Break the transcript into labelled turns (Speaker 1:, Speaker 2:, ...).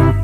Speaker 1: you